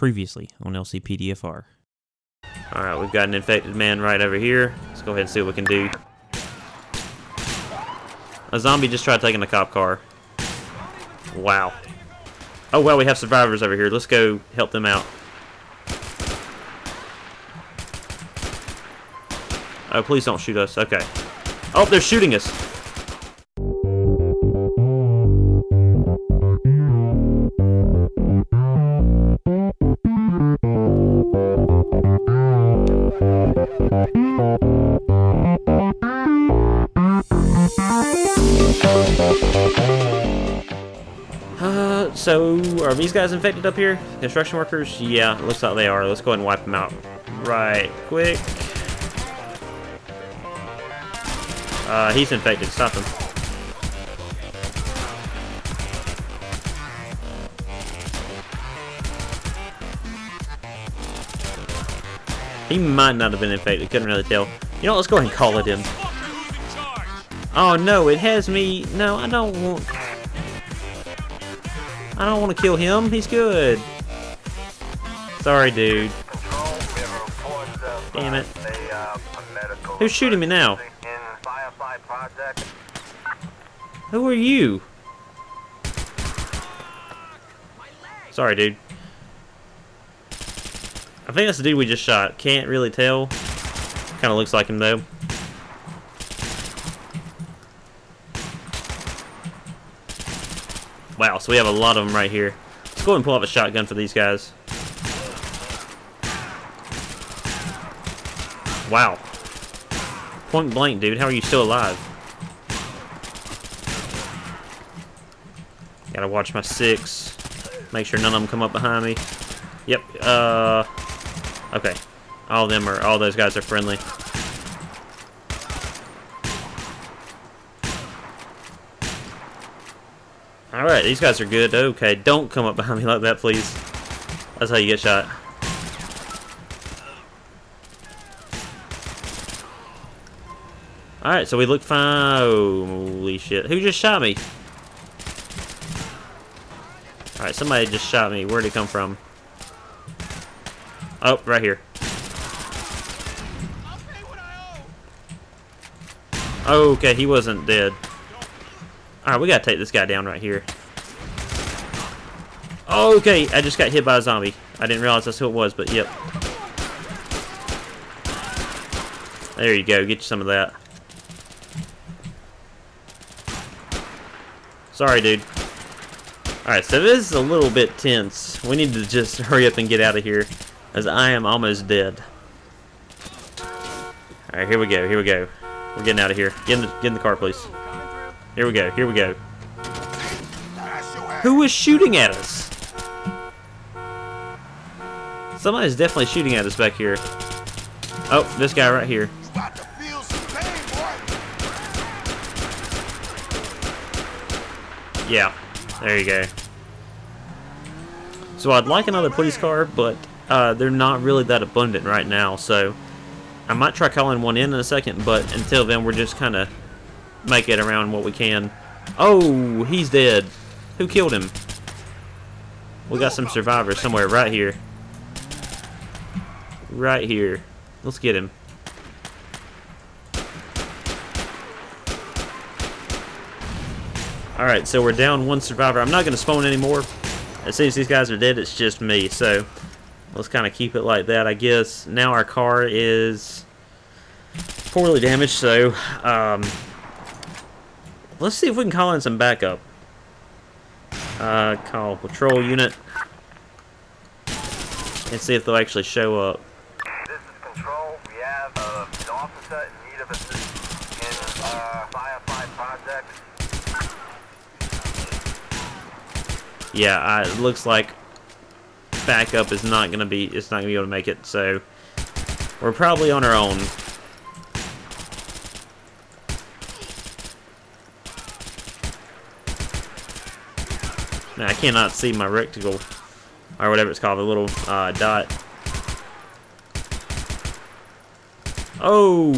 Previously on LCPDFR. Alright, we've got an infected man right over here. Let's go ahead and see what we can do. A zombie just tried taking a cop car. Wow. Oh, well, we have survivors over here. Let's go help them out. Oh, please don't shoot us. Okay. Oh, they're shooting us. Are these guys infected up here? Construction workers? Yeah, looks like they are. Let's go ahead and wipe them out right quick. Uh, he's infected. Stop him. He might not have been infected. Couldn't really tell. You know? Let's go ahead and call it in. Oh no, it has me. No, I don't want. I don't want to kill him. He's good. Sorry, dude. Damn it. Who's shooting me now? Who are you? Sorry, dude. I think that's the dude we just shot. Can't really tell. Kind of looks like him, though. Wow, so we have a lot of them right here. Let's go ahead and pull out a shotgun for these guys. Wow. Point blank, dude. How are you still alive? Gotta watch my six. Make sure none of them come up behind me. Yep, uh... Okay. All of them are... All those guys are friendly. Alright, these guys are good. Okay, don't come up behind me like that, please. That's how you get shot. Alright, so we look fine. Holy shit. Who just shot me? Alright, somebody just shot me. Where'd it come from? Oh, right here. Okay, he wasn't dead. Alright, we gotta take this guy down right here. Okay, I just got hit by a zombie. I didn't realize that's who it was, but yep. There you go, get you some of that. Sorry, dude. Alright, so this is a little bit tense. We need to just hurry up and get out of here, as I am almost dead. Alright, here we go, here we go. We're getting out of here. Get in the, get in the car, please. Here we go, here we go. Who is shooting at us? Somebody's definitely shooting at us back here. Oh, this guy right here. Yeah, there you go. So I'd like another police car, but uh, they're not really that abundant right now, so I might try calling one in in a second, but until then we're just kind of make it around what we can. Oh, he's dead. Who killed him? We got some survivors somewhere right here. Right here. Let's get him. Alright, so we're down one survivor. I'm not going to spawn anymore. As soon as these guys are dead, it's just me. So, let's kind of keep it like that, I guess. Now our car is poorly damaged, so um, let's see if we can call in some backup. Uh, call patrol unit and see if they'll actually show up. This is control. We have uh, an officer in need of assistance in uh, Firefly Project. Yeah, I, it looks like backup is not gonna be. It's not gonna be able to make it. So we're probably on our own. Now, I cannot see my rectangle or whatever it's called, the little uh, dot. Oh,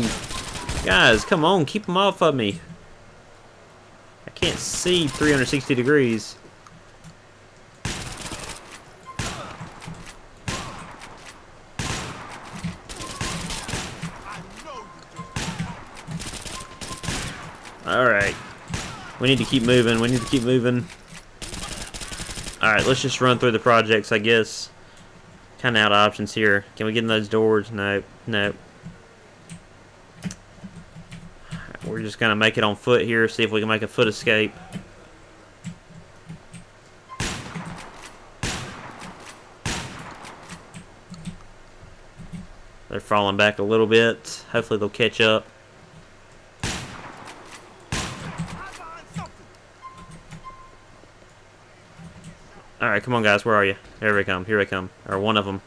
guys, come on, keep them off of me. I can't see 360 degrees. Alright. We need to keep moving. We need to keep moving. Alright, let's just run through the projects, I guess. Kind of out of options here. Can we get in those doors? Nope. Nope. We're just going to make it on foot here, see if we can make a foot escape. They're falling back a little bit. Hopefully they'll catch up. Alright, come on guys, where are you? Here we come, here we come. Or one of them.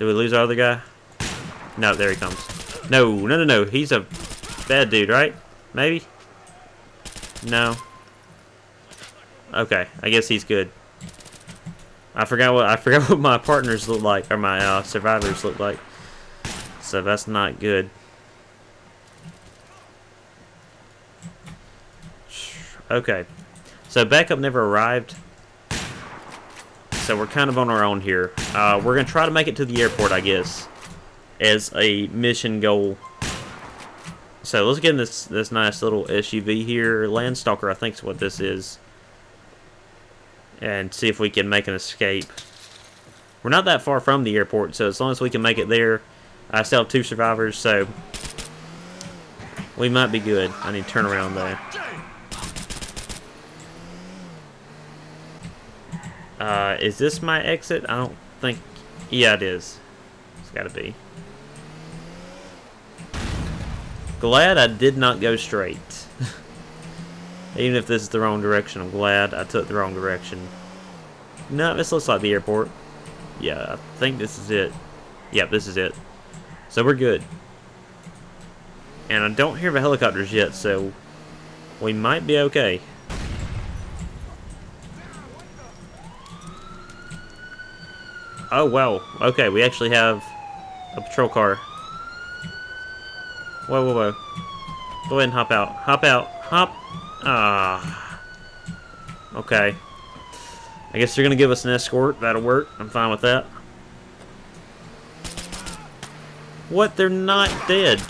Did we lose our other guy? No, there he comes. No, no, no, no. He's a bad dude, right? Maybe? No. Okay, I guess he's good. I forgot what I forgot what my partners look like, or my uh, survivors look like. So that's not good. Okay. So backup never arrived. So we're kind of on our own here. Uh, we're going to try to make it to the airport, I guess, as a mission goal. So let's get in this, this nice little SUV here. Landstalker, I think is what this is. And see if we can make an escape. We're not that far from the airport, so as long as we can make it there, I still have two survivors, so we might be good. I need to turn around though. Uh, is this my exit? I don't think... Yeah, it is. It's gotta be. Glad I did not go straight. Even if this is the wrong direction, I'm glad I took the wrong direction. No, this looks like the airport. Yeah, I think this is it. Yep, this is it. So we're good. And I don't hear the helicopters yet, so we might be okay. Oh, wow. Okay, we actually have a patrol car. Whoa, whoa, whoa. Go ahead and hop out. Hop out. Hop. Ah. Okay. I guess they're going to give us an escort. That'll work. I'm fine with that. What? They're not dead.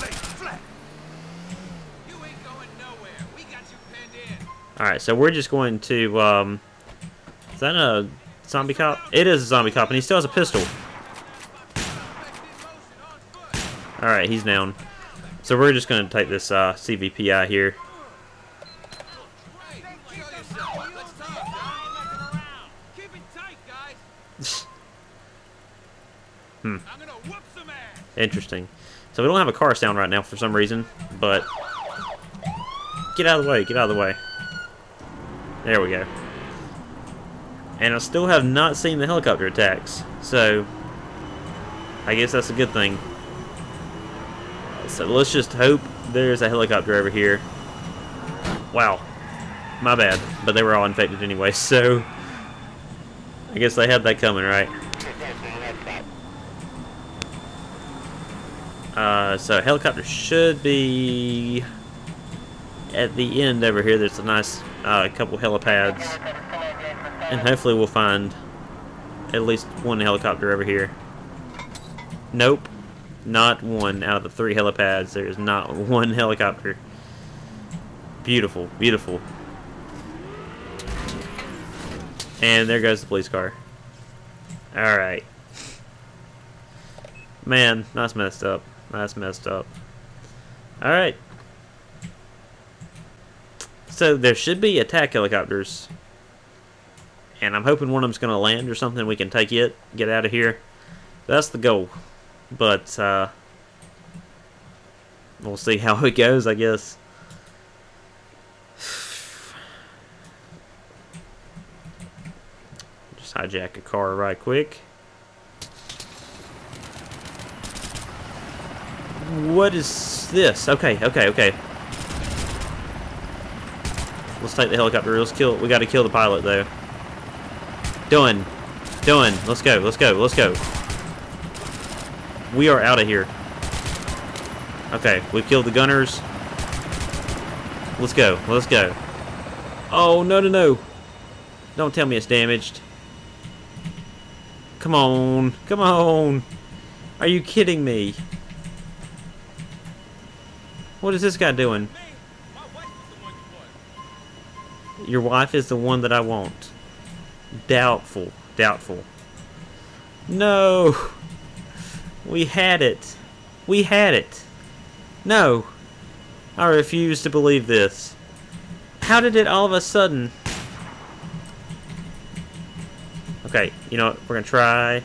Alright, so we're just going to, um... Is that a zombie cop? It is a zombie cop, and he still has a pistol. Alright, he's down. So we're just going to take this uh, CVPI here. hmm. Interesting. So we don't have a car sound right now for some reason, but... Get out of the way, get out of the way. There we go. And I still have not seen the helicopter attacks, so I guess that's a good thing. So let's just hope there's a helicopter over here. Wow. My bad. But they were all infected anyway, so I guess they had that coming, right? Uh, so helicopter should be at the end over here. There's a nice uh, couple helipads. And hopefully we'll find at least one helicopter over here. Nope. Not one out of the three helipads. There is not one helicopter. Beautiful, beautiful. And there goes the police car. Alright. Man, that's messed up. That's messed up. Alright. So there should be attack helicopters. And I'm hoping one of them's going to land or something. We can take it, get out of here. That's the goal. But, uh, we'll see how it goes, I guess. Just hijack a car right quick. What is this? Okay, okay, okay. Let's take the helicopter. Let's kill. We got to kill the pilot though. Done. Done. Let's go. Let's go. Let's go. We are out of here. Okay, we killed the gunners. Let's go. Let's go. Oh, no, no, no. Don't tell me it's damaged. Come on. Come on. Are you kidding me? What is this guy doing? Your wife is the one that I want. Doubtful. Doubtful. No! We had it. We had it. No. I refuse to believe this. How did it all of a sudden... Okay, you know what? We're gonna try...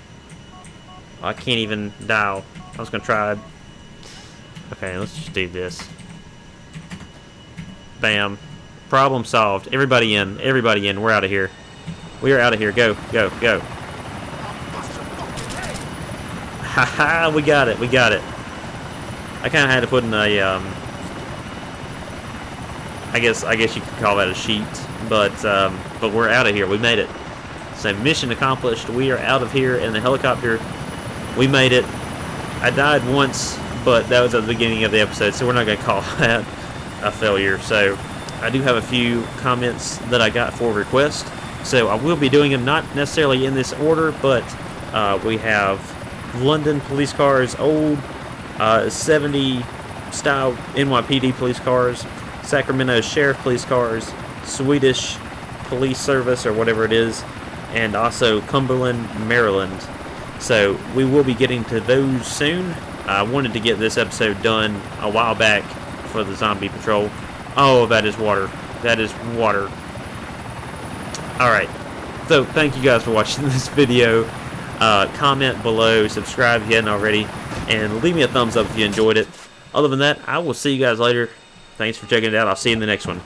Oh, I can't even dial. I was gonna try... Okay, let's just do this. Bam. Problem solved. Everybody in. Everybody in. We're out of here. We are out of here. Go, go, go. Haha, we got it. We got it. I kind of had to put in a, um, I guess, I guess you could call that a sheet, but, um, but we're out of here. We made it. So mission accomplished. We are out of here in the helicopter. We made it. I died once, but that was at the beginning of the episode, so we're not going to call that a failure. So I do have a few comments that I got for request. So I will be doing them not necessarily in this order, but uh, we have London police cars, old uh, 70 style NYPD police cars, Sacramento Sheriff police cars, Swedish police service or whatever it is, and also Cumberland, Maryland. So we will be getting to those soon. I wanted to get this episode done a while back for the zombie patrol. Oh, that is water. That is water. Alright. So, thank you guys for watching this video. Uh, comment below, subscribe if you hadn't already, and leave me a thumbs up if you enjoyed it. Other than that, I will see you guys later. Thanks for checking it out. I'll see you in the next one.